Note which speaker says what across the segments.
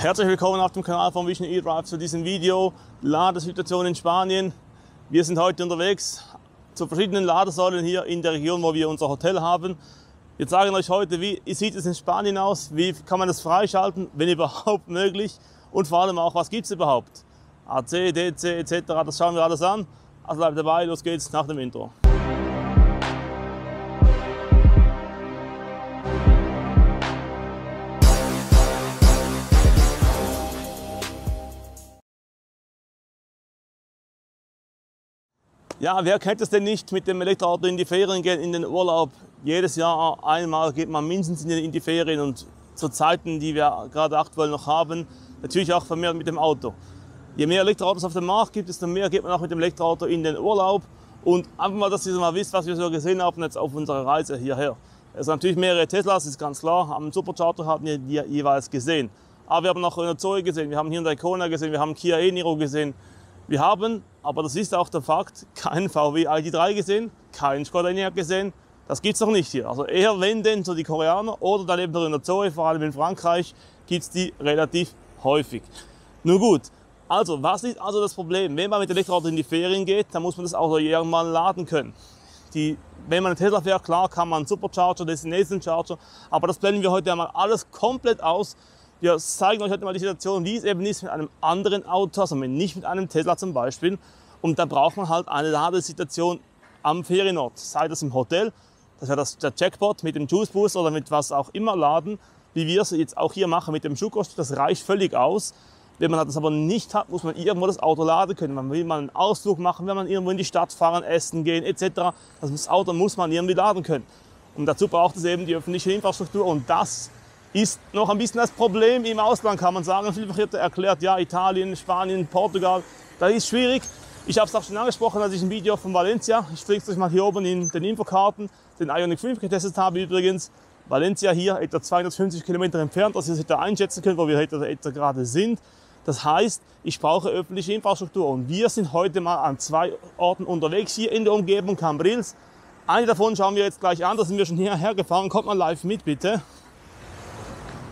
Speaker 1: Herzlich willkommen auf dem Kanal von Vision eDrive zu diesem Video Ladesituation in Spanien. Wir sind heute unterwegs zu verschiedenen Ladesäulen hier in der Region, wo wir unser Hotel haben. Wir zeigen euch heute, wie sieht es in Spanien aus, wie kann man das freischalten, wenn überhaupt möglich und vor allem auch, was gibt es überhaupt. AC, DC etc., das schauen wir alles an. Also bleibt dabei, los geht's nach dem Intro. Ja, wer kennt es denn nicht mit dem Elektroauto in die Ferien gehen, in den Urlaub? Jedes Jahr einmal geht man mindestens in die Ferien und zu Zeiten, die wir gerade aktuell noch haben, natürlich auch vermehrt mit dem Auto. Je mehr Elektroautos auf dem Markt gibt, desto mehr geht man auch mit dem Elektroauto in den Urlaub. Und einfach mal, dass ihr mal wisst, was wir so gesehen haben jetzt auf unserer Reise hierher. Es sind natürlich mehrere Teslas, ist ganz klar. Am Supercharger hatten wir die jeweils gesehen. Aber wir haben auch Zoe gesehen, wir haben hier einen Icona gesehen, wir haben Kia e-Niro gesehen, wir haben, aber das ist auch der Fakt, keinen VW ID3 gesehen, keinen Skoda Enyaq gesehen. Das gibt es noch nicht hier. Also eher wenn denn so die Koreaner oder dann eben in der Zoe, vor allem in Frankreich, gibt es die relativ häufig. Nun gut, also was ist also das Problem? Wenn man mit Elektroauto in die Ferien geht, dann muss man das Auto irgendwann laden können. Die, wenn man einen Tesla fährt, klar kann man einen Supercharger, Destination Charger, aber das blenden wir heute einmal alles komplett aus wir zeigen euch heute mal die Situation, wie es eben ist mit einem anderen Auto, also nicht mit einem Tesla zum Beispiel. Und da braucht man halt eine Ladesituation am Ferienort, sei das im Hotel, das wäre das, der Jackpot mit dem Juice Boost oder mit was auch immer laden, wie wir es jetzt auch hier machen mit dem Schuhkost, das reicht völlig aus. Wenn man das aber nicht hat, muss man irgendwo das Auto laden können. Man will mal einen Ausflug machen, wenn man irgendwo in die Stadt fahren, essen gehen etc. Das Auto muss man irgendwie laden können. Und dazu braucht es eben die öffentliche Infrastruktur und das ist noch ein bisschen das Problem im Ausland, kann man sagen. Vielfach wird erklärt, ja, Italien, Spanien, Portugal, da ist schwierig. Ich habe es auch schon angesprochen, als ich ein Video von Valencia, ich fliege es euch mal hier oben in den Infokarten, den Ionic 5 getestet habe übrigens. Valencia hier etwa 250 Kilometer entfernt, dass ihr es einschätzen könnt, wo wir heute etwa gerade sind. Das heißt, ich brauche öffentliche Infrastruktur und wir sind heute mal an zwei Orten unterwegs hier in der Umgebung Cambrils. Eine davon schauen wir jetzt gleich an, da sind wir schon hierher gefahren. Kommt mal live mit bitte.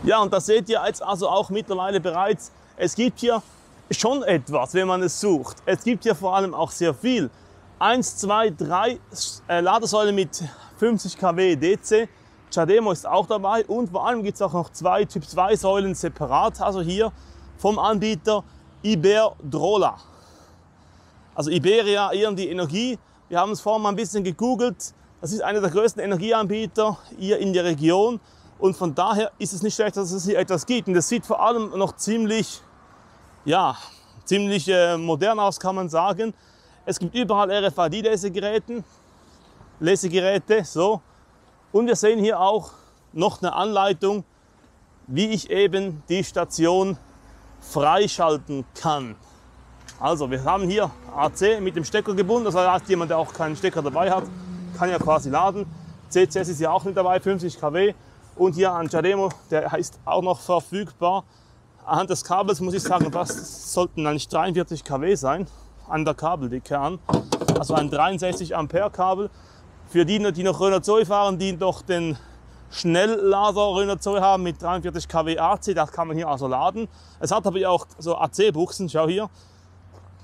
Speaker 1: Ja, und das seht ihr jetzt also auch mittlerweile bereits. Es gibt hier schon etwas, wenn man es sucht. Es gibt hier vor allem auch sehr viel. Eins, zwei, drei äh, Ladesäulen mit 50 kW DC. Chademo ist auch dabei und vor allem gibt es auch noch zwei Typ 2 Säulen separat, also hier vom Anbieter Iberdrola. Also Iberia, irgendwie Energie. Wir haben es vorhin mal ein bisschen gegoogelt. Das ist einer der größten Energieanbieter hier in der Region. Und von daher ist es nicht schlecht, dass es hier etwas gibt. Und das sieht vor allem noch ziemlich, ja, ziemlich äh, modern aus, kann man sagen. Es gibt überall RFID-Lesegeräte, Lesegeräte, so. Und wir sehen hier auch noch eine Anleitung, wie ich eben die Station freischalten kann. Also wir haben hier AC mit dem Stecker gebunden, das heißt jemand, der auch keinen Stecker dabei hat, kann ja quasi laden. CCS ist ja auch mit dabei, 50 kW. Und hier ein Jaremo, der ist auch noch verfügbar. Anhand des Kabels muss ich sagen, was sollten eigentlich 43 kW sein an der Kabeldicke an. Also ein 63 Ampere Kabel. Für die, die noch Renault Zoe fahren, die doch den Schnelllader Renault Zoe haben mit 43 kW AC, das kann man hier also laden. Es hat aber auch so AC-Buchsen, schau hier.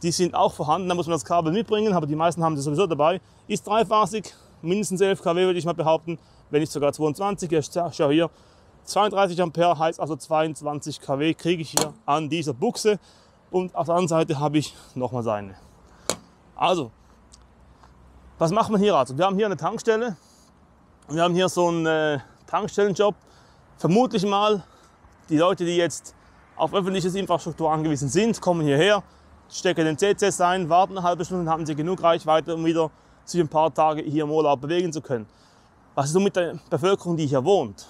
Speaker 1: Die sind auch vorhanden, da muss man das Kabel mitbringen, aber die meisten haben das sowieso dabei. Ist dreiphasig, mindestens 11 kW würde ich mal behaupten wenn nicht sogar 22. Ich schau hier, 32 Ampere heißt also 22 kW kriege ich hier an dieser Buchse und auf der anderen Seite habe ich nochmal seine. Also, was macht man hier also? Wir haben hier eine Tankstelle. Wir haben hier so einen äh, Tankstellenjob. Vermutlich mal die Leute, die jetzt auf öffentliche Infrastruktur angewiesen sind, kommen hierher, stecken den CCS ein, warten eine halbe Stunde, haben sie genug Reichweite, um wieder sich ein paar Tage hier im Urlaub bewegen zu können. Was ist so mit der Bevölkerung, die hier wohnt?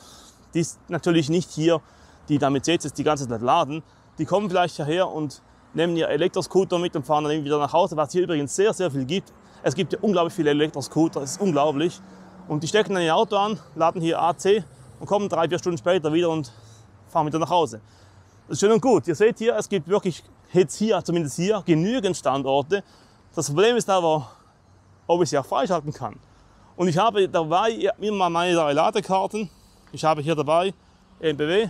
Speaker 1: Die ist natürlich nicht hier, die damit jetzt die ganze Zeit laden. Die kommen vielleicht hierher und nehmen ihr Elektroscooter mit und fahren dann wieder nach Hause, was hier übrigens sehr, sehr viel gibt. Es gibt ja unglaublich viele Elektroscooter, das ist unglaublich. Und die stecken dann ihr Auto an, laden hier AC und kommen drei, vier Stunden später wieder und fahren wieder nach Hause. Das ist schön und gut. Ihr seht hier, es gibt wirklich jetzt hier, zumindest hier, genügend Standorte. Das Problem ist aber, ob ich sie auch freischalten kann. Und ich habe dabei immer meine Ladekarten. Ich habe hier dabei EMBW,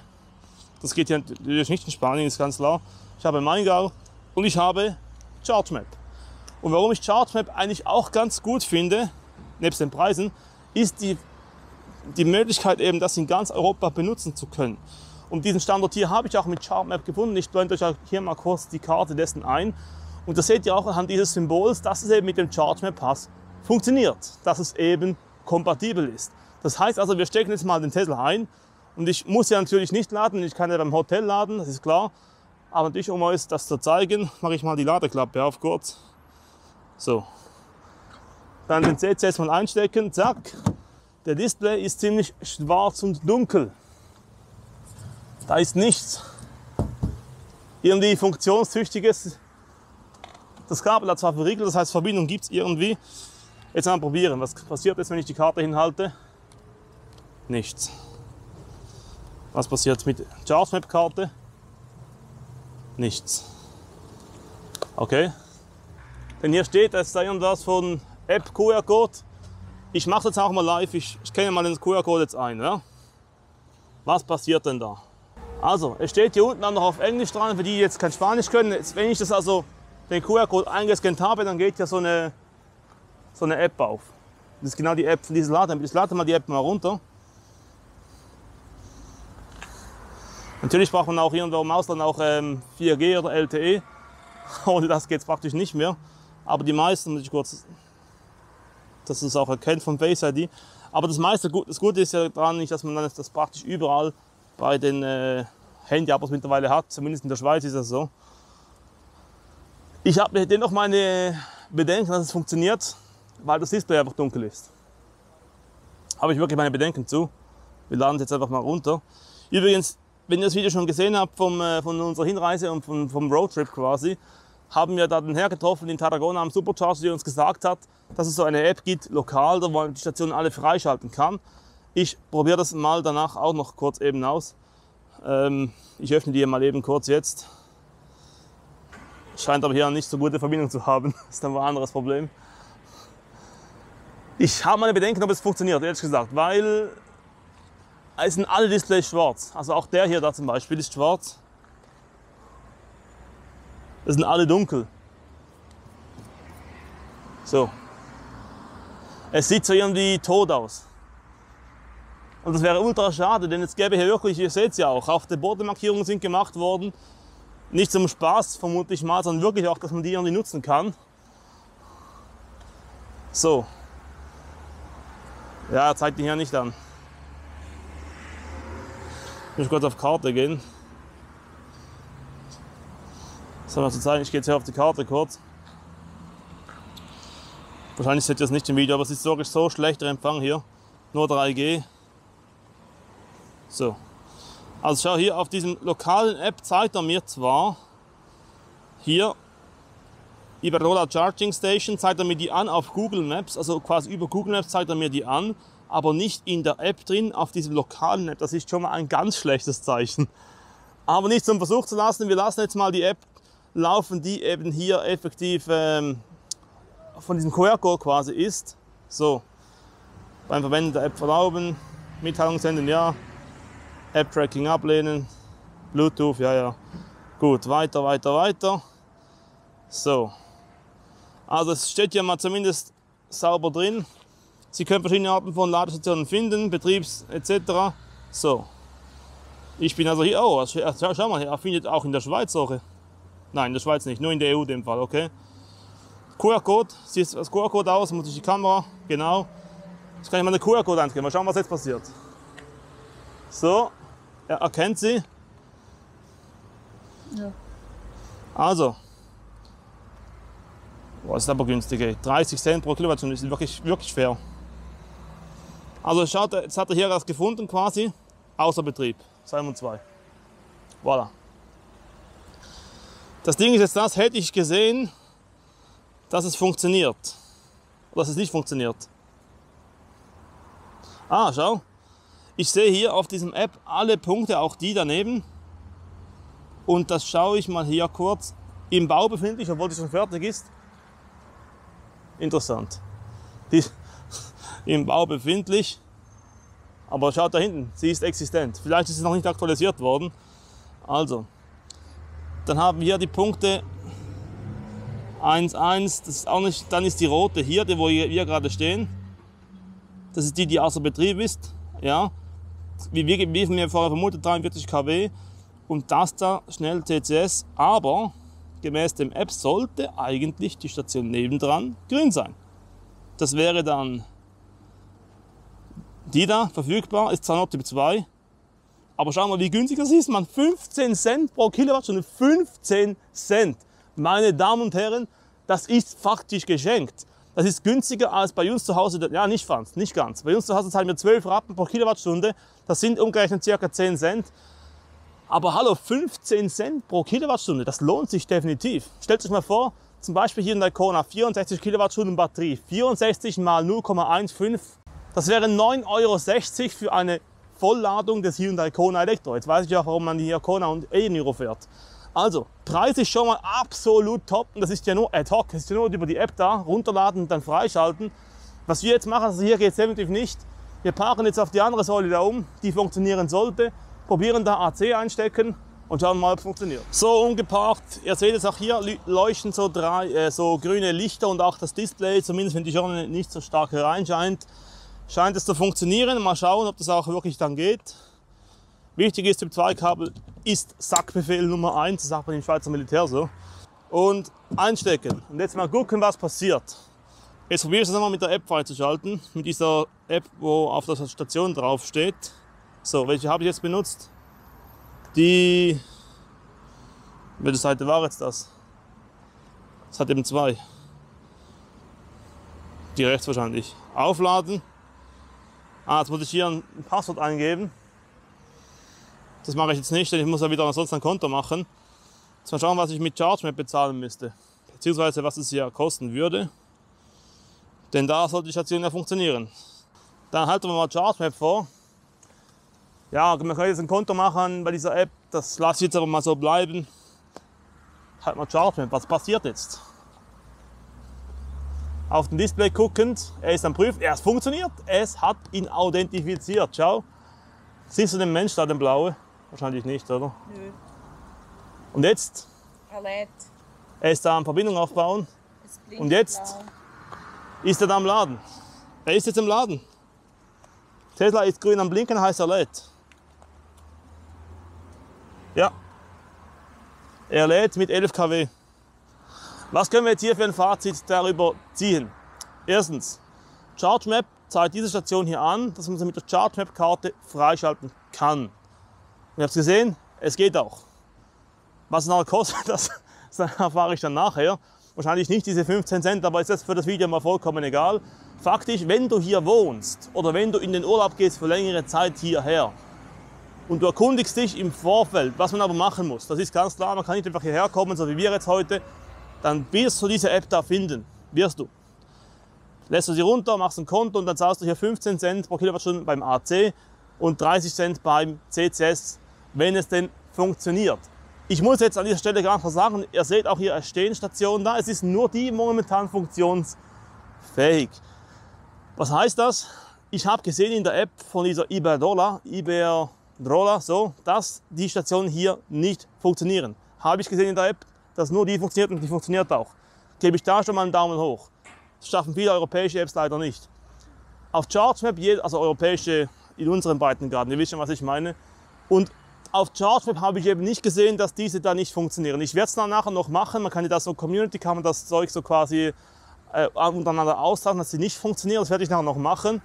Speaker 1: Das geht hier natürlich nicht in Spanien, ist ganz klar. Ich habe Maingau und ich habe ChargeMap. Und warum ich ChargeMap eigentlich auch ganz gut finde, nebst den Preisen, ist die, die Möglichkeit eben, das in ganz Europa benutzen zu können. Und diesen Standort hier habe ich auch mit ChartMap gefunden. Ich blende euch hier mal kurz die Karte dessen ein. Und das seht ihr auch anhand dieses Symbols, dass es eben mit dem ChargeMap Pass funktioniert, dass es eben kompatibel ist. Das heißt also, wir stecken jetzt mal den Tesla ein und ich muss ja natürlich nicht laden, ich kann ja beim Hotel laden, das ist klar. Aber natürlich, um euch das zu zeigen, mache ich mal die Ladeklappe auf kurz. So. Dann den CCS mal einstecken, zack. Der Display ist ziemlich schwarz und dunkel. Da ist nichts irgendwie funktionstüchtiges. Das Kabel hat zwar verriegelt, das heißt Verbindung gibt es irgendwie. Jetzt mal probieren. Was passiert jetzt, wenn ich die Karte hinhalte? Nichts. Was passiert mit ChargeMap Karte? Nichts. Okay. Denn hier steht, es sei irgendwas von App QR Code. Ich mache jetzt auch mal live. Ich, ich kenne mal den QR Code jetzt ein. Ja? Was passiert denn da? Also, es steht hier unten auch noch auf Englisch dran, für die, die jetzt kein Spanisch können. Jetzt, wenn ich das also den QR-Code eingescannt habe, dann geht ja so eine, so eine App auf. Das ist genau die App von diesem Laden. Ich lade mal die App mal runter. Natürlich braucht man auch irgendwo im Ausland auch ähm, 4G oder LTE. Ohne das geht es praktisch nicht mehr. Aber die meisten, muss ich kurz, dass es auch erkennt von Face ID. Aber das meiste, das Gute ist ja daran nicht, dass man das praktisch überall bei den äh, Handy-Abos mittlerweile hat. Zumindest in der Schweiz ist das so. Ich habe dennoch meine Bedenken, dass es funktioniert, weil das Display einfach dunkel ist. Habe ich wirklich meine Bedenken zu. Wir laden es jetzt einfach mal runter. Übrigens, wenn ihr das Video schon gesehen habt vom, äh, von unserer Hinreise und vom, vom Roadtrip quasi, haben wir da den Herr getroffen in Tarragona am Supercharger, der uns gesagt hat, dass es so eine App gibt, lokal, wo man die Stationen alle freischalten kann. Ich probiere das mal danach auch noch kurz eben aus. Ähm, ich öffne die mal eben kurz jetzt. Scheint aber hier nicht so gute Verbindung zu haben. Das ist dann ein anderes Problem. Ich habe meine Bedenken, ob es funktioniert, ehrlich gesagt, weil es sind alle Displays schwarz. Also auch der hier da zum Beispiel ist schwarz. Es sind alle dunkel. So. Es sieht so irgendwie tot aus. Und das wäre ultra schade, denn es gäbe hier wirklich, ihr seht es ja auch, auch die Bodenmarkierungen sind gemacht worden. Nicht zum Spaß vermutlich mal, sondern wirklich auch, dass man die irgendwie nutzen kann. So. Ja, zeigt die hier nicht an. Ich muss kurz auf Karte gehen. So, mal zu zeigen, ich gehe jetzt hier auf die Karte kurz. Wahrscheinlich seht ihr es nicht im Video, aber es ist wirklich so schlechter Empfang hier. Nur 3G. So. Also schau hier auf diesem lokalen App zeigt er mir zwar hier Iberdrola Charging Station zeigt er mir die an auf Google Maps, also quasi über Google Maps zeigt er mir die an, aber nicht in der App drin auf diesem lokalen App. Das ist schon mal ein ganz schlechtes Zeichen. Aber nicht zum Versuch zu lassen, wir lassen jetzt mal die App laufen, die eben hier effektiv ähm, von diesem QR-Code quasi ist. So, beim Verwenden der App erlauben, Mitteilung senden, ja, App-Tracking ablehnen, Bluetooth, ja, ja. Gut, weiter, weiter, weiter. So. Also es steht ja mal zumindest sauber drin. Sie können verschiedene Arten von Ladestationen finden, Betriebs etc. So. Ich bin also hier, oh, schau mal, er findet auch in der Schweiz solche. Nein, in der Schweiz nicht, nur in der EU in dem Fall, okay. QR-Code, sieht das QR-Code aus, muss ich die Kamera, genau. Jetzt kann ich mal den QR-Code eingeben, mal schauen, was jetzt passiert. So, er erkennt sie. Ja. Also. Boah, ist aber günstig, ey. 30 Cent pro Kilowattstunde ist wirklich, wirklich fair. Also schaut, jetzt hat er hier was gefunden quasi. Außer Betrieb. Simon 2. Voilà. Das Ding ist jetzt das, hätte ich gesehen, dass es funktioniert. Oder dass es nicht funktioniert. Ah, schau. Ich sehe hier auf diesem App alle Punkte, auch die daneben. Und das schaue ich mal hier kurz. Im Bau befindlich, obwohl die schon fertig ist. Interessant. Die, Im Bau befindlich. Aber schaut da hinten, sie ist existent. Vielleicht ist sie noch nicht aktualisiert worden. Also, dann haben wir die Punkte 1, 1, das ist auch nicht, dann ist die rote hier, die wo wir gerade stehen. Das ist die, die außer Betrieb ist. Ja. Wie wir, wie wir vorher vermutet, 43 kW. Und das da schnell TCS, aber gemäß dem App sollte eigentlich die Station nebendran grün sein. Das wäre dann die da verfügbar, ist zwar noch Typ 2, aber schau mal, wie günstig das ist, man. 15 Cent pro Kilowattstunde. 15 Cent. Meine Damen und Herren, das ist faktisch geschenkt. Das ist günstiger als bei uns zu Hause. Ja, nicht ganz, nicht ganz. Bei uns zu Hause zahlen wir 12 Rappen pro Kilowattstunde. Das sind umgerechnet ca. 10 Cent. Aber hallo, 15 Cent pro Kilowattstunde, das lohnt sich definitiv. Stellt euch mal vor, zum Beispiel hier in der Kona 64 Kilowattstunden Batterie, 64 mal 0,15, das wären 9,60 Euro für eine Vollladung des Hyundai Kona Elektro. Jetzt weiß ich ja, warum man hier Kona und E-Niro fährt. Also, Preis ist schon mal absolut top. Und das ist ja nur ad hoc. Das ist ja nur über die App da, runterladen und dann freischalten. Was wir jetzt machen, also hier geht es definitiv nicht. Wir parken jetzt auf die andere Säule da um, die funktionieren sollte. Probieren da AC einstecken und schauen mal, ob es funktioniert. So umgeparkt. Ihr seht es auch hier leuchten so drei äh, so grüne Lichter und auch das Display, zumindest wenn die Sonne nicht so stark hereinscheint, scheint es zu funktionieren. Mal schauen, ob das auch wirklich dann geht. Wichtig ist, Typ 2 Kabel ist Sackbefehl Nummer 1, das sagt man im Schweizer Militär so. Und einstecken. Und jetzt mal gucken, was passiert. Jetzt probiere ich es nochmal mit der App freizuschalten. Mit dieser App, wo auf der Station drauf steht. So, welche habe ich jetzt benutzt? Die. Welche Seite war jetzt das? Es hat eben zwei. Die rechts wahrscheinlich. Aufladen. Ah, jetzt muss ich hier ein Passwort eingeben. Das mache ich jetzt nicht, denn ich muss ja wieder sonst ein Konto machen. Jetzt mal schauen, was ich mit ChargeMap bezahlen müsste. Beziehungsweise was es hier kosten würde. Denn da sollte die Station ja funktionieren. Dann halten wir mal ChargeMap vor. Ja, man kann jetzt ein Konto machen bei dieser App. Das lasse ich jetzt aber mal so bleiben. Halt mal ChargeMap. Was passiert jetzt? auf dem Display guckend, er ist am Prüfen, es funktioniert, es hat ihn identifiziert. Schau, siehst du den Mensch da, den blauen? Wahrscheinlich nicht, oder? Nö. Und jetzt?
Speaker 2: Er lädt.
Speaker 1: Er ist da am Verbindung aufbauen. Und jetzt blau. ist er da am Laden. Er ist jetzt im Laden. Tesla ist grün am Blinken, heißt er lädt. Ja. Er lädt mit 11 kW. Was können wir jetzt hier für ein Fazit darüber ziehen? Erstens, ChargeMap zeigt diese Station hier an, dass man sie mit der ChargeMap-Karte freischalten kann. ihr habt es gesehen, es geht auch. Was es nachher kostet, das, das erfahre ich dann nachher. Wahrscheinlich nicht diese 15 Cent, aber ist das für das Video mal vollkommen egal. Faktisch, wenn du hier wohnst oder wenn du in den Urlaub gehst für längere Zeit hierher und du erkundigst dich im Vorfeld, was man aber machen muss, das ist ganz klar, man kann nicht einfach hierher kommen, so wie wir jetzt heute, dann wirst du diese App da finden. Wirst du. Lässt du sie runter, machst ein Konto und dann zahlst du hier 15 Cent pro Kilowattstunde beim AC und 30 Cent beim CCS, wenn es denn funktioniert. Ich muss jetzt an dieser Stelle gar nicht sagen, ihr seht auch hier eine Stehenstation da. Es ist nur die momentan funktionsfähig. Was heißt das? Ich habe gesehen in der App von dieser Iberdrola, Iberdrola, so, dass die Stationen hier nicht funktionieren. Habe ich gesehen in der App, dass nur die funktioniert und die funktioniert auch. Gebe ich da schon mal einen Daumen hoch. Das schaffen viele europäische Apps leider nicht. Auf ChargeMap, also europäische in unseren Breitengraden, ihr wisst schon, was ich meine. Und auf ChargeMap habe ich eben nicht gesehen, dass diese da nicht funktionieren. Ich werde es dann nachher noch machen. Man kann ja das so Community, kann man das Zeug so quasi äh, untereinander austauschen, dass sie nicht funktionieren. Das werde ich nachher noch machen.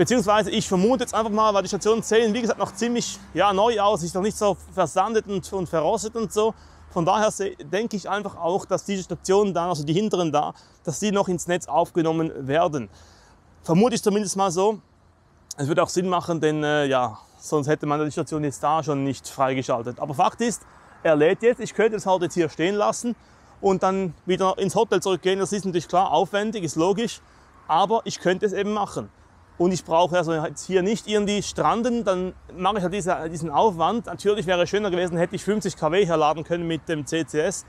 Speaker 1: Beziehungsweise ich vermute jetzt einfach mal, weil die Stationen sehen, wie gesagt, noch ziemlich ja, neu aus, ist noch nicht so versandet und, und verrostet und so. Von daher denke ich einfach auch, dass diese Stationen da, also die hinteren da, dass die noch ins Netz aufgenommen werden. Vermute ich zumindest mal so. Es würde auch Sinn machen, denn äh, ja, sonst hätte man die Station jetzt da schon nicht freigeschaltet. Aber Fakt ist, er lädt jetzt. Ich könnte es halt jetzt hier stehen lassen und dann wieder ins Hotel zurückgehen. Das ist natürlich klar aufwendig, ist logisch. Aber ich könnte es eben machen und ich brauche also jetzt hier nicht irgendwie stranden, dann mache ich halt diese, diesen Aufwand. Natürlich wäre es schöner gewesen, hätte ich 50 kW herladen können mit dem CCS.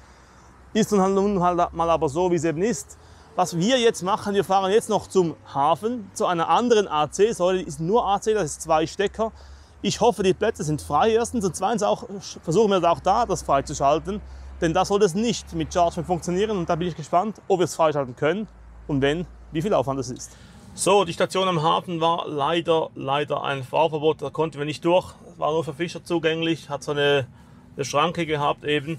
Speaker 1: Ist nun halt, nun halt mal aber so, wie es eben ist. Was wir jetzt machen, wir fahren jetzt noch zum Hafen, zu einer anderen AC-Säule, ist nur AC, das ist zwei Stecker. Ich hoffe, die Plätze sind frei erstens und zweitens auch, versuchen wir auch da das freizuschalten, denn da soll es nicht mit ChargeMap funktionieren und da bin ich gespannt, ob wir es freischalten können und wenn, wie viel Aufwand es ist. So, die Station am Hafen war leider, leider ein Fahrverbot, da konnten wir nicht durch, war nur für Fischer zugänglich, hat so eine, eine Schranke gehabt eben.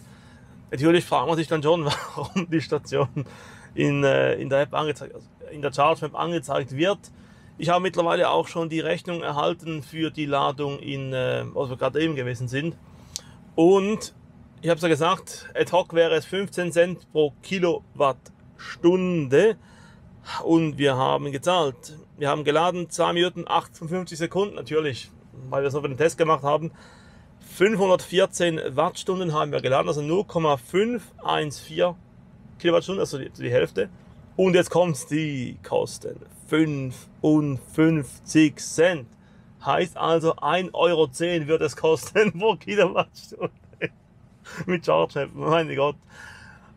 Speaker 1: Natürlich fragt man sich dann schon, warum die Station in, äh, in der App angezeigt, also in der Charge Map angezeigt wird. Ich habe mittlerweile auch schon die Rechnung erhalten für die Ladung, in, äh, was wir gerade eben gewesen sind. Und ich habe es ja gesagt, ad hoc wäre es 15 Cent pro Kilowattstunde. Und wir haben gezahlt. Wir haben geladen, 2 Minuten 58 Sekunden, natürlich, weil wir es noch für den Test gemacht haben. 514 Wattstunden haben wir geladen, also 0,514 Kilowattstunden, also die, die Hälfte. Und jetzt kommt die Kosten. 55 Cent. Heißt also 1,10 Euro wird es kosten pro Kilowattstunde. Mit ChargeApp, mein Gott.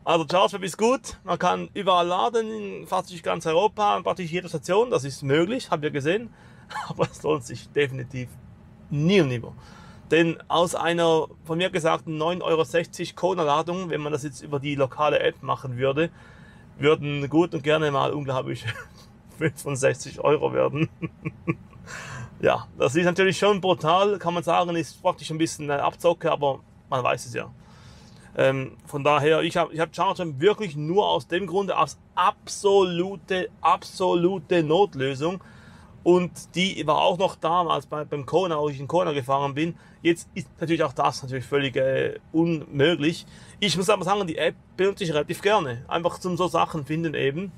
Speaker 1: Also ChargeApp ist gut, man kann überall laden, in fast ganz Europa, praktisch jeder Station, das ist möglich, haben wir gesehen. Aber es lohnt sich definitiv nie und nimmer. Denn aus einer von mir gesagten 9,60 Euro Kona-Ladung, wenn man das jetzt über die lokale App machen würde, würden gut und gerne mal unglaublich 65 Euro werden. ja, das ist natürlich schon brutal, kann man sagen, ist praktisch ein bisschen eine Abzocke, aber man weiß es ja. Ähm, von daher, ich habe ich hab Charger wirklich nur aus dem Grunde, als absolute, absolute Notlösung. Und die war auch noch damals bei, beim Kona, wo ich in Kona gefahren bin. Jetzt ist natürlich auch das natürlich völlig äh, unmöglich. Ich muss aber sagen, die App benutze ich relativ gerne. Einfach zum so Sachen finden eben.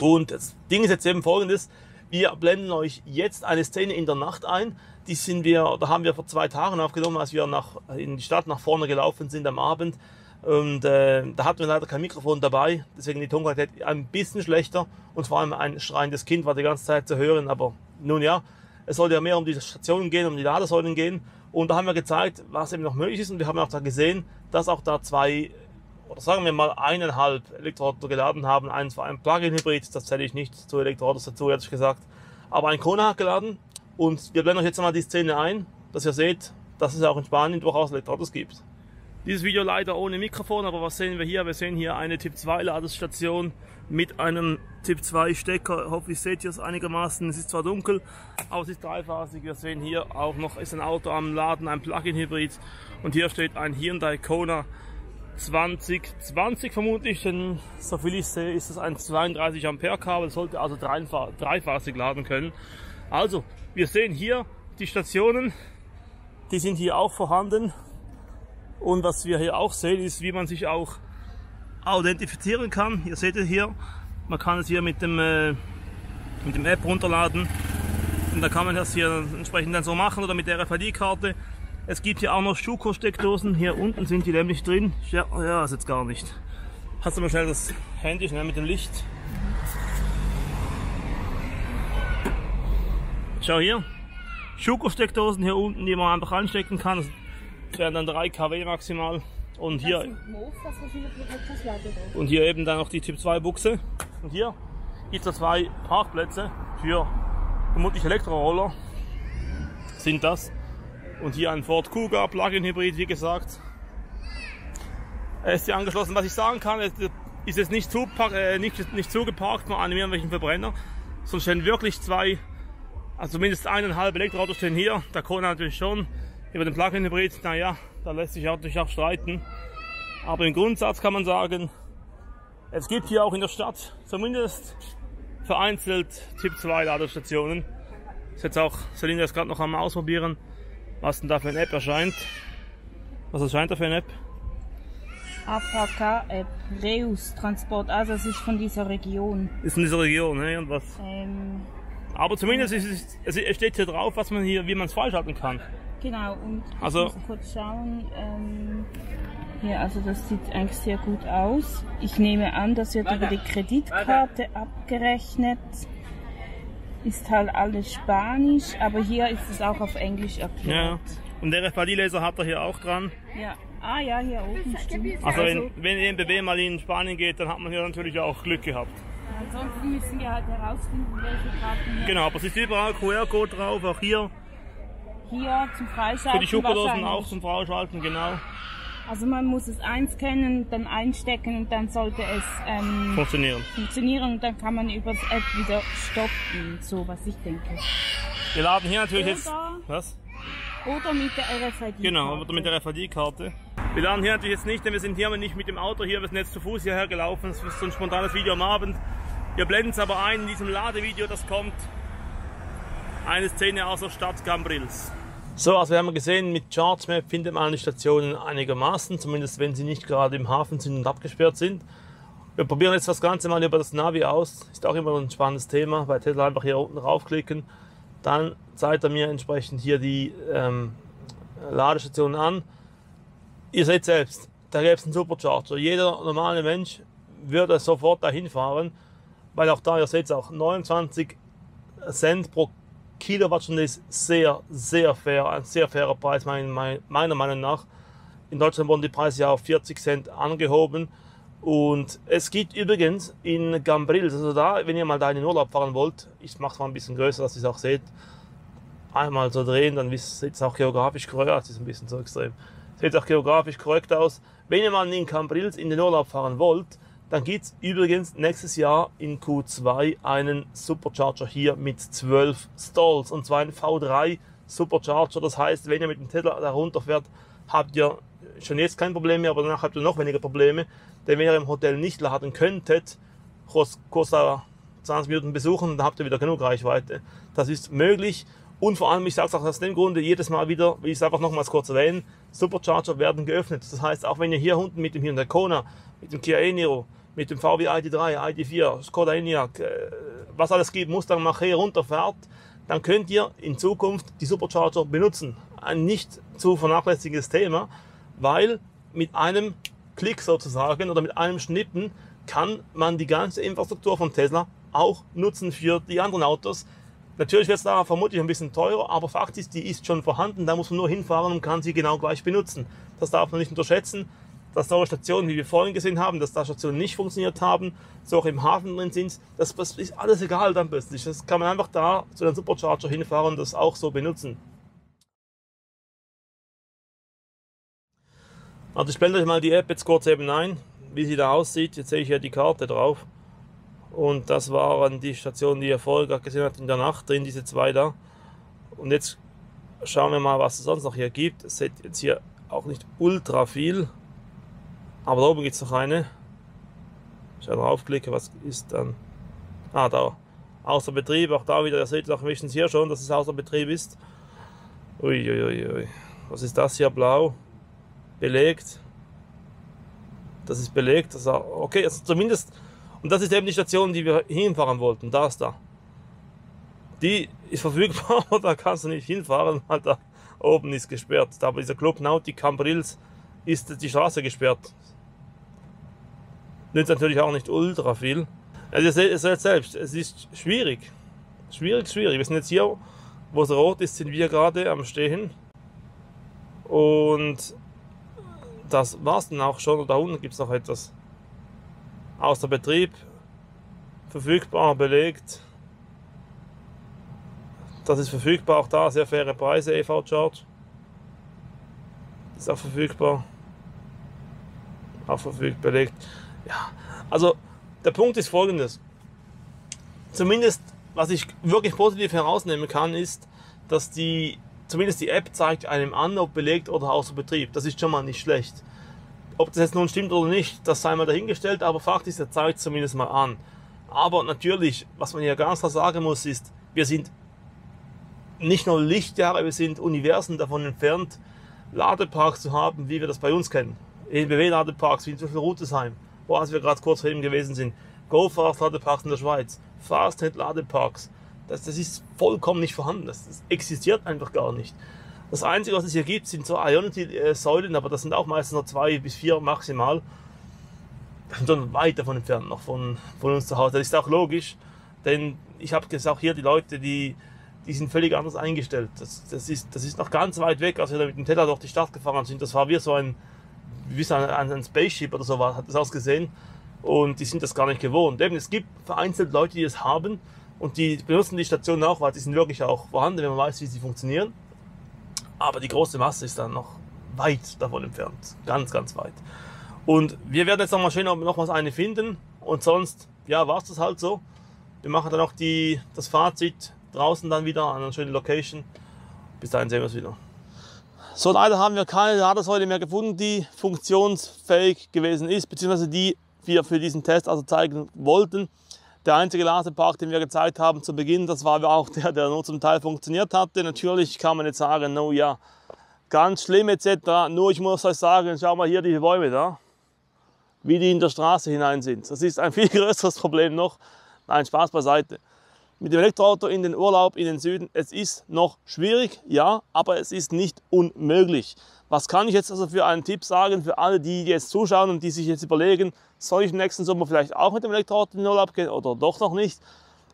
Speaker 1: Und das Ding ist jetzt eben folgendes. Wir blenden euch jetzt eine Szene in der Nacht ein. Die sind wir, da haben wir vor zwei Tagen aufgenommen, als wir nach, in die Stadt nach vorne gelaufen sind am Abend. Und äh, da hatten wir leider kein Mikrofon dabei, deswegen die Tonqualität ein bisschen schlechter und vor allem ein schreiendes Kind war die ganze Zeit zu hören. Aber nun ja, es sollte ja mehr um die Stationen gehen, um die Ladesäulen gehen. Und da haben wir gezeigt, was eben noch möglich ist. Und wir haben auch da gesehen, dass auch da zwei, oder sagen wir mal eineinhalb Elektroautos geladen haben. Eins war ein Plug-in-Hybrid, das zähle ich nicht zu Elektroautos dazu, ehrlich gesagt. Aber ein Kona hat geladen. Und wir blenden euch jetzt mal die Szene ein, dass ihr seht, dass es auch in Spanien durchaus Elektroautos gibt. Dieses Video leider ohne Mikrofon, aber was sehen wir hier? Wir sehen hier eine Typ 2 Ladestation mit einem Typ 2 Stecker. Hoffentlich seht ihr es einigermaßen. Es ist zwar dunkel, aber es ist dreiphasig. Wir sehen hier auch noch ist ein Auto am Laden, ein Plug-in Hybrid. Und hier steht ein Hyundai Kona 2020 vermutlich, denn so viel ich sehe, ist es ein 32 Ampere Kabel, sollte also dreiphasig laden können. Also, wir sehen hier die Stationen, die sind hier auch vorhanden. Und was wir hier auch sehen, ist, wie man sich auch identifizieren kann. Ihr seht es hier, man kann es hier mit dem, äh, mit dem App runterladen. Und da kann man das hier entsprechend dann so machen oder mit der RFID-Karte. Es gibt hier auch noch Schuko-Steckdosen. Hier unten sind die nämlich drin. Ja, ja, ist jetzt gar nicht. Hast du mal schnell das Handy schnell mit dem Licht. Schau hier. Schuko-Steckdosen hier unten, die man einfach anstecken kann. Das wären dann 3 kW maximal. Und hier, und hier eben dann noch die Typ 2 Buchse. Und hier gibt es zwei Parkplätze für vermutlich Elektroroller. Sind das. Und hier ein Ford Kuga Plug-in Hybrid, wie gesagt. Er ist hier angeschlossen. Was ich sagen kann, ist jetzt nicht, zupack, äh, nicht, nicht zugeparkt von einem irgendwelchen Verbrenner, sondern stehen wirklich zwei, also zumindest eineinhalb Elektroautos stehen hier. Der Kona natürlich schon. Über den Plug-in-Hybrid, naja, da lässt sich natürlich auch streiten. Aber im Grundsatz kann man sagen, es gibt hier auch in der Stadt zumindest vereinzelt Typ 2 Ladestationen. Ist jetzt auch Selina ist gerade noch am Ausprobieren, was denn da für eine App erscheint. Was erscheint da für eine App?
Speaker 2: APK-App, Reus Transport, also es ist von dieser Region.
Speaker 1: Ist in dieser Region, ne? Und was? Ähm, Aber zumindest ist es, es steht hier drauf, was man hier, wie man es freischalten kann.
Speaker 2: Genau, und ich
Speaker 1: Also-
Speaker 2: muss kurz schauen. Ähm, hier, also das sieht eigentlich sehr gut aus. Ich nehme an, das wird über die Kreditkarte abgerechnet. Ist halt alles Spanisch, aber hier ist es auch auf Englisch
Speaker 1: Ja.
Speaker 2: erklärt.
Speaker 1: Und der RFID-Laser hat er hier auch dran.
Speaker 2: Ja. Ah ja, hier oben stimmt.
Speaker 1: Also wenn, wenn EMBW mal in Spanien geht, dann hat man hier natürlich auch Glück gehabt.
Speaker 2: Ansonsten müssen wir halt herausfinden, welche Karten.
Speaker 1: Genau, aber es ist überall QR-Code drauf, auch hier.
Speaker 2: hier zum Freischalten.
Speaker 1: Für die Schuckerdosen
Speaker 2: wahrscheinlich.
Speaker 1: auch zum Freischalten, genau.
Speaker 2: Also man muss es einscannen, dann einstecken und dann sollte es ähm,
Speaker 1: Funktionieren.
Speaker 2: funktionieren und dann kann man über das App wieder stoppen, so was ich denke.
Speaker 1: Wir laden hier natürlich jetzt.
Speaker 2: Oder-
Speaker 1: Was?
Speaker 2: Oder mit der RFID.
Speaker 1: Genau, oder mit der RFID-Karte. Wir laden hier natürlich jetzt nicht, denn wir sind hier aber nicht mit dem Auto hier, wir sind jetzt zu Fuß hierher gelaufen. Das ist so ein spontanes Video am Abend. Wir blenden es aber ein in diesem Ladevideo, das kommt. Eine Szene aus der Stadt Cambrils. So, also wir haben gesehen, mit ChargeMap findet man die Stationen einigermaßen, zumindest wenn sie nicht gerade im Hafen sind und abgesperrt sind. Wir probieren jetzt das Ganze mal über das Navi aus. Ist auch immer ein spannendes Thema. Bei Tesla einfach hier unten raufklicken. Dann zeigt er mir entsprechend hier die ähm, Ladestationen an. Ihr seht selbst, da gäbe es einen Supercharger. Jeder normale Mensch würde sofort dahin fahren, weil auch da, ihr seht es auch, 29 Cent pro Kilowattstunde ist sehr, sehr fair, ein sehr fairer Preis mein- mein- meiner Meinung nach. In Deutschland wurden die Preise ja auf 40 Cent angehoben. Und es gibt übrigens in Gambrils, also da, wenn ihr mal da in den Urlaub fahren wollt, ich mache es mal ein bisschen größer, dass ihr es auch seht, einmal so drehen, dann sieht es auch geografisch korrekt aus, ist ein bisschen zu extrem. Sieht auch geografisch korrekt aus. Wenn ihr mal in Cambrils in den Urlaub fahren wollt, dann gibt es übrigens nächstes Jahr in Q2 einen Supercharger hier mit 12 Stalls und zwar ein V3 Supercharger. Das heißt, wenn ihr mit dem Tesla da runterfährt, habt ihr schon jetzt kein Problem mehr, aber danach habt ihr noch weniger Probleme. Denn wenn ihr im Hotel nicht laden könntet, kostet 20 Minuten besuchen, dann habt ihr wieder genug Reichweite. Das ist möglich. Und vor allem, ich sage es auch aus dem Grunde, jedes Mal wieder, will ich es einfach nochmals kurz erwähnen, Supercharger werden geöffnet. Das heißt, auch wenn ihr hier unten mit dem Hyundai Kona, mit dem Kia e-Niro, mit dem VW ID3, ID4, Skoda Enyaq, äh, was alles gibt, Mustang Mach-E runterfährt, dann könnt ihr in Zukunft die Supercharger benutzen. Ein nicht zu vernachlässigendes Thema, weil mit einem Klick sozusagen oder mit einem Schnippen kann man die ganze Infrastruktur von Tesla auch nutzen für die anderen Autos. Natürlich wird es da vermutlich ein bisschen teurer, aber Fakt ist, die ist schon vorhanden. Da muss man nur hinfahren und kann sie genau gleich benutzen. Das darf man nicht unterschätzen. Dass solche Stationen, wie wir vorhin gesehen haben, dass da Stationen nicht funktioniert haben, so auch im Hafen drin sind, das, das ist alles egal dann plötzlich. Das kann man einfach da zu einem Supercharger hinfahren und das auch so benutzen. Also ich blende euch mal die App jetzt kurz eben ein, wie sie da aussieht. Jetzt sehe ich ja die Karte drauf. Und das waren die Stationen, die ihr vorher gerade gesehen habt in der Nacht drin, diese zwei da. Und jetzt schauen wir mal, was es sonst noch hier gibt. Es seht jetzt hier auch nicht ultra viel. Aber da oben gibt es noch eine. Ich draufklicke, was ist dann? Ah, da. Außer Betrieb, auch da wieder, ihr seht auch wenigstens hier schon, dass es außer Betrieb ist. Uiuiui. Ui, ui. Was ist das hier blau? Belegt. Das ist belegt. Das ist okay, also zumindest. Und das ist eben die Station, die wir hinfahren wollten. Da ist da. Die ist verfügbar, da kannst du nicht hinfahren, weil da oben ist gesperrt. Da aber dieser Club Nautic Cambrils ist die Straße gesperrt. Nützt natürlich auch nicht ultra viel. Also ihr seht, seht selbst, es ist schwierig. Schwierig, schwierig. Wir sind jetzt hier, wo es rot ist, sind wir gerade am Stehen. Und das war's dann auch schon. Da unten gibt es noch etwas. Außer Betrieb. Verfügbar, belegt. Das ist verfügbar, auch da sehr faire Preise, EV Charge. Ist auch verfügbar. Auch verfügbar, belegt. Ja, also der Punkt ist folgendes. Zumindest, was ich wirklich positiv herausnehmen kann, ist, dass die, zumindest die App zeigt einem an, ob belegt oder außer Betrieb. Das ist schon mal nicht schlecht. Ob das jetzt nun stimmt oder nicht, das sei mal dahingestellt, aber Fakt ist, er zeigt zumindest mal an. Aber natürlich, was man hier ganz klar sagen muss, ist, wir sind nicht nur Lichtjahre, wir sind Universen davon entfernt, Ladeparks zu haben, wie wir das bei uns kennen. ENBW-Ladeparks wie zum Beispiel Rutesheim, wo also wir gerade kurz vor eben gewesen sind. GoFast-Ladeparks in der Schweiz, Fastnet-Ladeparks. Das, das ist vollkommen nicht vorhanden. Das, das existiert einfach gar nicht. Das Einzige, was es hier gibt, sind so Ionity-Säulen, aber das sind auch meistens nur zwei bis vier maximal. Das sind schon weit davon entfernt noch von, von uns zu Hause. Das ist auch logisch, denn ich habe gesagt, auch hier die Leute, die, die sind völlig anders eingestellt. Das, das, ist, das ist noch ganz weit weg, als wir da mit dem Teller durch die Stadt gefahren sind. Das war wie so ein, wie so ein, ein Spaceship oder so war, hat das ausgesehen. Und die sind das gar nicht gewohnt. Eben, es gibt vereinzelt Leute, die es haben und die benutzen die Station auch, weil die sind wirklich auch vorhanden, wenn man weiß, wie sie funktionieren. Aber die große Masse ist dann noch weit davon entfernt. Ganz, ganz weit. Und wir werden jetzt noch mal schön noch was eine finden. Und sonst, ja, war es das halt so. Wir machen dann auch die, das Fazit draußen dann wieder an einer schönen Location. Bis dahin sehen wir es wieder. So, leider haben wir keine Ladesäule mehr gefunden, die funktionsfähig gewesen ist, beziehungsweise die wir für diesen Test also zeigen wollten. Der einzige Ladepark, den wir gezeigt haben zu Beginn, das war auch der, der nur zum Teil funktioniert hatte. Natürlich kann man jetzt sagen, no ja, ganz schlimm etc. Nur ich muss euch sagen, schau mal hier die Bäume da, wie die in der Straße hinein sind. Das ist ein viel größeres Problem noch. Nein, Spaß beiseite mit dem Elektroauto in den Urlaub in den Süden. Es ist noch schwierig, ja, aber es ist nicht unmöglich. Was kann ich jetzt also für einen Tipp sagen für alle, die jetzt zuschauen und die sich jetzt überlegen, soll ich nächsten Sommer vielleicht auch mit dem Elektroauto in den Urlaub gehen oder doch noch nicht?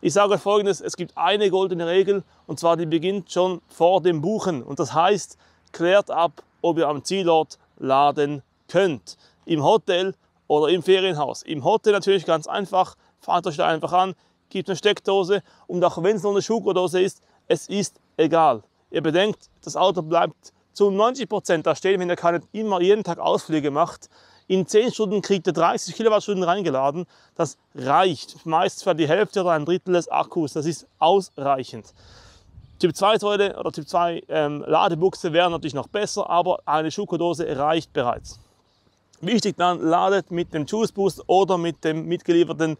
Speaker 1: Ich sage euch folgendes, es gibt eine goldene Regel und zwar die beginnt schon vor dem Buchen und das heißt, klärt ab, ob ihr am Zielort laden könnt. Im Hotel oder im Ferienhaus. Im Hotel natürlich ganz einfach, fahrt euch da einfach an, gibt eine Steckdose und auch wenn es nur eine Schuko-Dose ist, es ist egal. Ihr bedenkt, das Auto bleibt zu 90 Prozent da stehen, wenn ihr keine immer jeden Tag Ausflüge macht. In 10 Stunden kriegt ihr 30 Kilowattstunden reingeladen. Das reicht meist für die Hälfte oder ein Drittel des Akkus. Das ist ausreichend. Typ 2 Säule oder Typ 2 ähm, Ladebuchse wären natürlich noch besser, aber eine Schuko-Dose reicht bereits. Wichtig dann, ladet mit dem Juice Boost oder mit dem mitgelieferten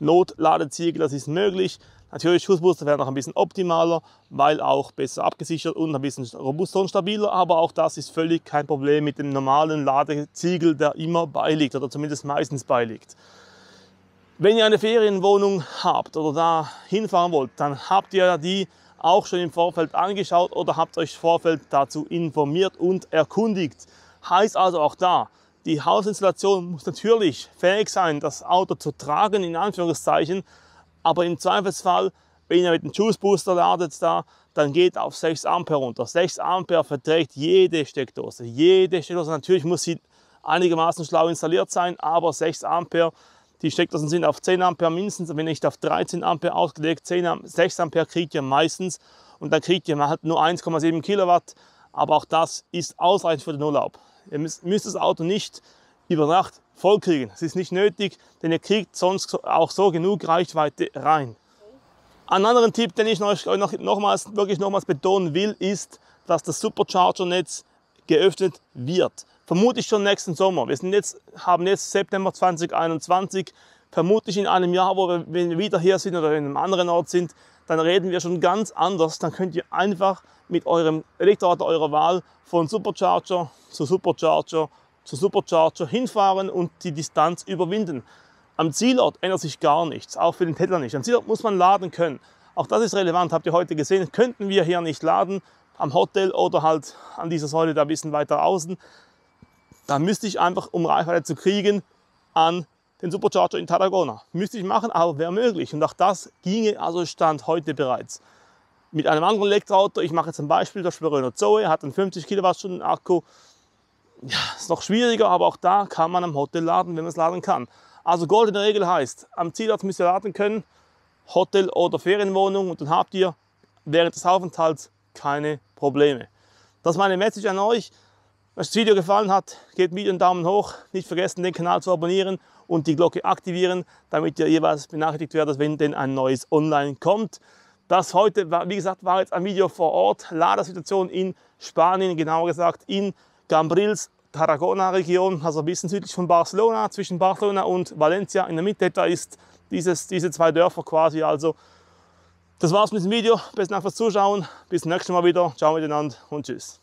Speaker 1: Notladeziegel, das ist möglich. Natürlich Schussmuster wäre noch ein bisschen optimaler, weil auch besser abgesichert und ein bisschen robuster und stabiler, aber auch das ist völlig kein Problem mit dem normalen Ladeziegel, der immer beiliegt oder zumindest meistens beiliegt. Wenn ihr eine Ferienwohnung habt oder da hinfahren wollt, dann habt ihr die auch schon im Vorfeld angeschaut oder habt euch im Vorfeld dazu informiert und erkundigt. Heißt also auch da, die Hausinstallation muss natürlich fähig sein, das Auto zu tragen, in Anführungszeichen. Aber im Zweifelsfall, wenn ihr mit dem Juice Booster ladet da, dann geht auf 6 Ampere runter. 6 Ampere verträgt jede Steckdose. Jede Steckdose, natürlich muss sie einigermaßen schlau installiert sein, aber 6 Ampere, die Steckdosen sind auf 10 Ampere mindestens, wenn nicht auf 13 Ampere ausgelegt. 10, 6 Ampere kriegt ihr meistens und dann kriegt ihr halt nur 1,7 Kilowatt. Aber auch das ist ausreichend für den Urlaub. Ihr müsst, das Auto nicht über Nacht voll kriegen. Es ist nicht nötig, denn ihr kriegt sonst auch so genug Reichweite rein. Ein anderen Tipp, den ich euch noch, nochmals, wirklich nochmals betonen will, ist, dass das Supercharger-Netz geöffnet wird. Vermutlich schon nächsten Sommer. Wir sind jetzt, haben jetzt September 2021. Vermutlich in einem Jahr, wo wir wieder hier sind oder in einem anderen Ort sind, dann reden wir schon ganz anders. Dann könnt ihr einfach mit eurem Elektroauto eurer Wahl von Supercharger zu Supercharger zu Supercharger hinfahren und die Distanz überwinden. Am Zielort ändert sich gar nichts, auch für den Täter nicht. Am Zielort muss man laden können. Auch das ist relevant, habt ihr heute gesehen. Könnten wir hier nicht laden, am Hotel oder halt an dieser Säule da ein bisschen weiter außen, dann müsste ich einfach, um Reichweite zu kriegen, an den Supercharger in Tarragona. Müsste ich machen, aber wäre möglich. Und auch das ginge also Stand heute bereits. Mit einem anderen Elektroauto, ich mache jetzt ein Beispiel, der Speröner Zoe, hat einen 50 Kilowattstunden Akku. Ja, ist noch schwieriger, aber auch da kann man am Hotel laden, wenn man es laden kann. Also goldene Regel heißt, am Zielort müsst ihr laden können, Hotel oder Ferienwohnung und dann habt ihr während des Aufenthalts keine Probleme. Das ist meine Message an euch. Wenn euch das Video gefallen hat, gebt mir einen Daumen hoch. Nicht vergessen, den Kanal zu abonnieren und die Glocke aktivieren, damit ihr jeweils benachrichtigt werdet, wenn denn ein neues online kommt. Das heute, wie gesagt, war jetzt ein Video vor Ort. Ladesituation in Spanien, genauer gesagt in Cambrils, Tarragona-Region, also ein bisschen südlich von Barcelona, zwischen Barcelona und Valencia. In der Mitte da ist dieses, diese zwei Dörfer quasi. Also, das war's mit diesem Video. Besten Dank fürs Zuschauen. Bis zum nächsten Mal wieder. Ciao miteinander und tschüss.